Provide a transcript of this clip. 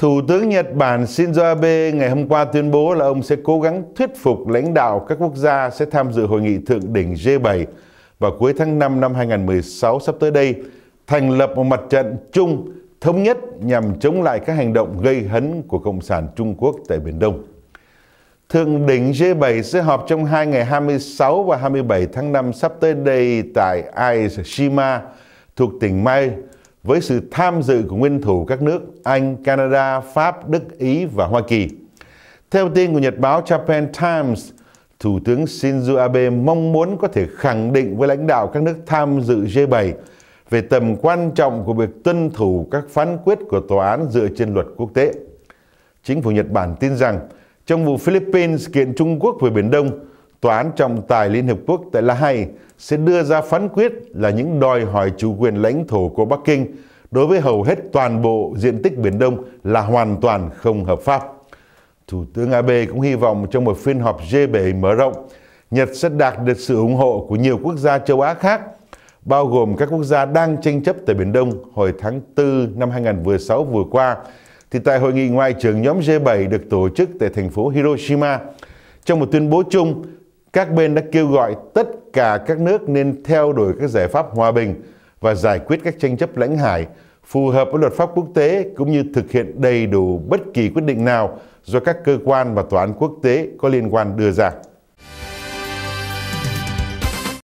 Thủ tướng Nhật Bản Shinzo Abe ngày hôm qua tuyên bố là ông sẽ cố gắng thuyết phục lãnh đạo các quốc gia sẽ tham dự hội nghị thượng đỉnh G7 vào cuối tháng 5 năm 2016 sắp tới đây, thành lập một mặt trận chung thống nhất nhằm chống lại các hành động gây hấn của Cộng sản Trung Quốc tại Biển Đông. Thượng đỉnh G7 sẽ họp trong hai ngày 26 và 27 tháng 5 sắp tới đây tại Aishima thuộc tỉnh Mai với sự tham dự của nguyên thủ các nước Anh, Canada, Pháp, Đức, Ý và Hoa Kỳ. Theo tin của Nhật báo Japan Times, Thủ tướng Shinzo Abe mong muốn có thể khẳng định với lãnh đạo các nước tham dự G7 về tầm quan trọng của việc tuân thủ các phán quyết của tòa án dựa trên luật quốc tế. Chính phủ Nhật Bản tin rằng trong vụ Philippines kiện Trung Quốc về Biển Đông, Tòa án trọng tài Liên Hợp Quốc tại La Hay sẽ đưa ra phán quyết là những đòi hỏi chủ quyền lãnh thổ của Bắc Kinh đối với hầu hết toàn bộ diện tích Biển Đông là hoàn toàn không hợp pháp. Thủ tướng Abe cũng hy vọng trong một phiên họp G7 mở rộng, Nhật sẽ đạt được sự ủng hộ của nhiều quốc gia châu Á khác, bao gồm các quốc gia đang tranh chấp tại Biển Đông hồi tháng 4 năm 2016 vừa qua, thì tại hội nghị ngoại trưởng nhóm G7 được tổ chức tại thành phố Hiroshima, trong một tuyên bố chung, các bên đã kêu gọi tất cả các nước nên theo đuổi các giải pháp hòa bình và giải quyết các tranh chấp lãnh hải, phù hợp với luật pháp quốc tế cũng như thực hiện đầy đủ bất kỳ quyết định nào do các cơ quan và tòa án quốc tế có liên quan đưa ra.